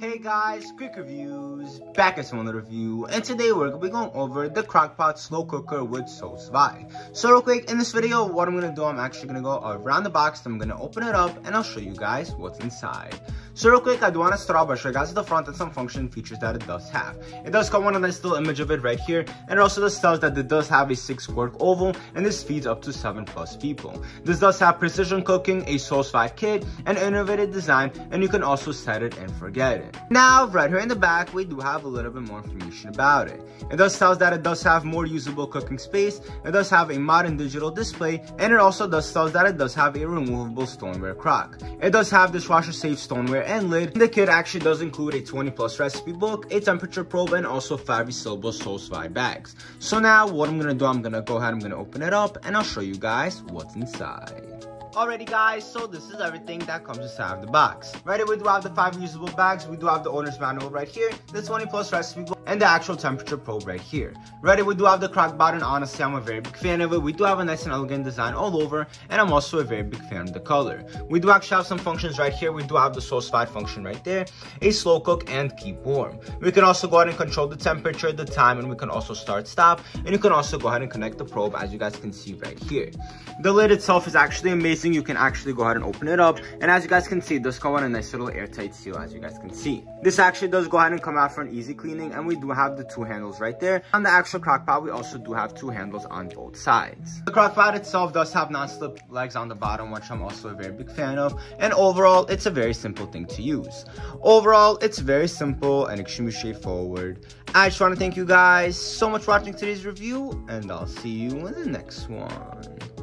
Hey guys, quick reviews, back at another review, and today we're going to be going over the Crock-Pot Slow Cooker with Sous Vide. So real quick, in this video, what I'm going to do, I'm actually going to go around the box, I'm going to open it up, and I'll show you guys what's inside. So real quick, I do want to start off by showing you guys the front and some function features that it does have. It does come with a nice little image of it right here, and it also does tell us that it does have a 6 quart oval, and this feeds up to 7 plus people. This does have precision cooking, a Sous Vide kit, an innovative design, and you can also set it and forget it it. Now, right here in the back, we do have a little bit more information about it. It does tell us that it does have more usable cooking space, it does have a modern digital display, and it also does tell us that it does have a removable stoneware crock. It does have this dishwasher safe stoneware and lid. The kit actually does include a 20 plus recipe book, a temperature probe, and also 5 resealable Sous Vide bags. So now, what I'm gonna do, I'm gonna go ahead, I'm gonna open it up, and I'll show you guys what's inside. Alrighty guys, so this is everything that comes inside of the box. Right we do have the 5 reusable bags, we do have the owner's manual right here, the 20 plus recipe book, and the actual temperature probe right here. Ready, we do have the crock button. Honestly, I'm a very big fan of it. We do have a nice and elegant design all over, and I'm also a very big fan of the color. We do actually have some functions right here. We do have the sous vide function right there, a slow cook, and keep warm. We can also go ahead and control the temperature, the time, and we can also start stop. And you can also go ahead and connect the probe as you guys can see right here. The lid itself is actually amazing. You can actually go ahead and open it up. And as you guys can see, it does come on a nice little airtight seal as you guys can see. This actually does go ahead and come out for an easy cleaning and we we do have the two handles right there. On the actual crock pot, we also do have two handles on both sides. The crock pot itself does have non-slip legs on the bottom, which I'm also a very big fan of. And overall, it's a very simple thing to use. Overall, it's very simple and extremely straightforward. I just want to thank you guys so much for watching today's review, and I'll see you in the next one.